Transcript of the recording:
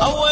away.